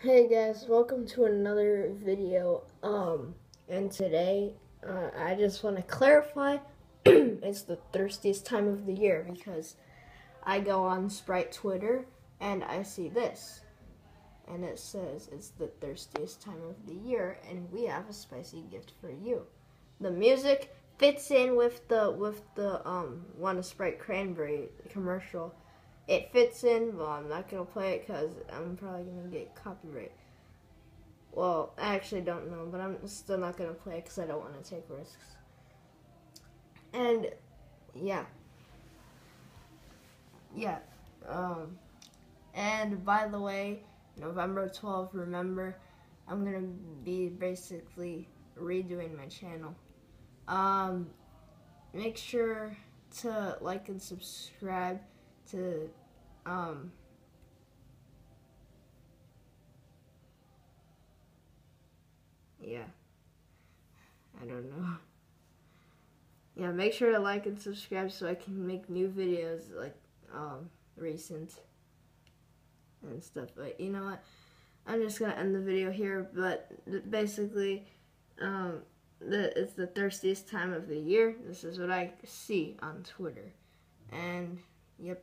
Hey guys, welcome to another video. Um, and today, uh, I just want to clarify it's the thirstiest time of the year because I go on Sprite Twitter and I see this. And it says it's the thirstiest time of the year and we have a spicy gift for you. The music fits in with the with the um one of Sprite Cranberry commercial it fits in, but I'm not gonna play it because I'm probably gonna get copyright. Well, I actually don't know, but I'm still not gonna play it because I don't want to take risks. And yeah, yeah. Um, and by the way, November 12th, remember, I'm gonna be basically redoing my channel. Um, make sure to like and subscribe to um yeah. I don't know. Yeah make sure to like and subscribe so I can make new videos like um recent and stuff but you know what? I'm just gonna end the video here but basically um the, it's the thirstiest time of the year. This is what I see on Twitter. And Yep.